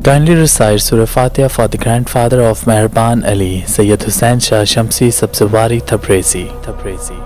Kindly recite Surah Fatiha for the grandfather of Meherban Ali, Sayyid Hussain Shah Shamsi Sabzawari Tabrezi. Tabrezi.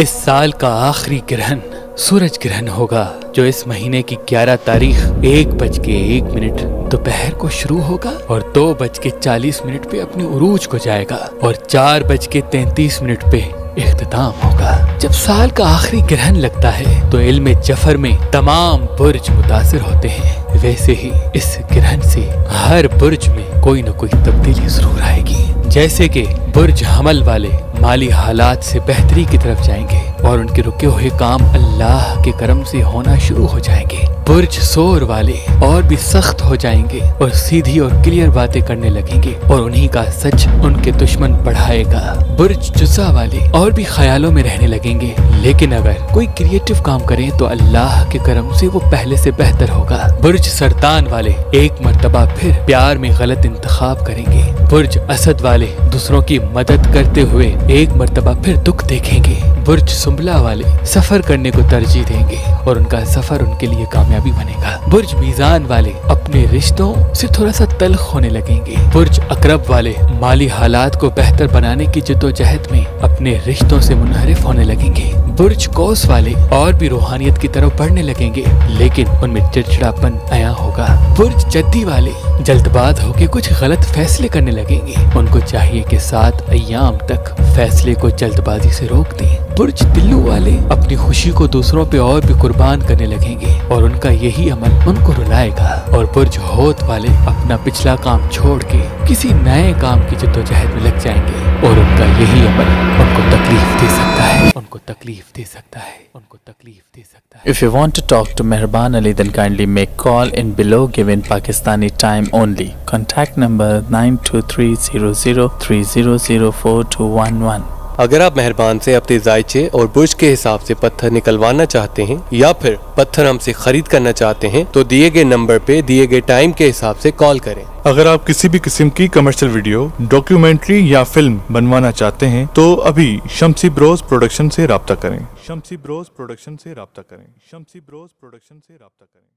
इस साल का आखिरी ग्रहण सूरज ग्रहण होगा जो इस महीने की 11 तारीख एक बज के एक मिनट दोपहर को शुरू होगा और दो बज के चालीस मिनट पे अपने उरूज को जाएगा और चार बज के तैतीस मिनट पे इख्तिताम होगा जब साल का आखिरी ग्रहण लगता है तो इल्म ज़फ़र में तमाम बुर्ज मुतासर होते हैं वैसे ही इस ग्रहण से हर बुर्ज में कोई न कोई तब्दीली ज़रूर आएगी। जैसे कि बुर्ज हमल वाले माली हालात से बेहतरी की तरफ़ जाएँगे। और उनके रुके हुए काम अल्लाह के करम से होना शुरू हो जाएँगे। बुर्ज सोर वाले और भी सख्त हो जाएँगे और सीधी और क्लियर बातें करने लगेंगे और उन्हीं का सच उनके दुश्मन बढ़ाएगा। बुर्ज जुस्सा वाले और भी ख्यालों में रहने लगेंगे। लेकिन अगर कोई क्रिएटिव काम करे तो अल्लाह के करम से वो पहले से बेहतर होगा। बुर्ज सरतान वाले एक मरतबा फिर प्यार में गलत इंतखाब करेंगे। बुर्ज असद वाले दूसरों की मदद करते हुए एक मरतबा फिर दुख देखेंगे। बुर्ज सुम्बला वाले सफ़र करने को तरजीह देंगे और उनका सफ़र उनके लिए कामयाबी बनेगा। बुर्ज मीजान वाले अपने रिश्तों से थोड़ा सा तलख होने लगेंगे। बुर्ज अकरब वाले माली हालात को बेहतर बनाने की जद्दोजहद में अपने रिश्तों से मुनहरिफ होने लगेंगे। बुर्ज कोस वाले और भी रूहानियत की तरफ़ बढ़ने लगेंगे, लेकिन उनमें चिड़चिड़ापन आया होगा। बुर्ज जद्दी वाले जल्दबाज होकर कुछ गलत फैसले करने लगेंगे। उनको चाहिए कि सात अयाम तक फैसले को जल्दबाजी से रोक दें। बुर्ज दिल्लू वाले अपनी खुशी को दूसरों पे और भी कुर्बान करने लगेंगे, और उनका यही अमल उनको रुलाएगा। और बुर्ज होत वाले अपना पिछला काम छोड़ के किसी नए काम की जद्दोजहद में लग जाएँगे, और उनका यही अमल उनको तकलीफ़ दे सकता है। उनको तकलीफ़ दे सकता है उनको तकलीफ दे सकता है If you want to talk to Meherban Ali, then kindly make call in below given Pakistani time only. Contact number 92300300421. अगर आप मेहरबान से अपने जायचे और बुर्ज के हिसाब से पत्थर निकलवाना चाहते हैं, या फिर पत्थर हमसे खरीद करना चाहते हैं तो दिए गए नंबर पे दिए गए टाइम के हिसाब से कॉल करें। अगर आप किसी भी किस्म की कमर्शियल वीडियो डॉक्यूमेंट्री या फ़िल्म बनवाना चाहते हैं तो अभी शमसी ब्रोज प्रोडक्शन से रब्ता करें। शमसी ब्रोज प्रोडक्शन से रब्ता करें। शमसी ब्रोज प्रोडक्शन से रब्ता करें।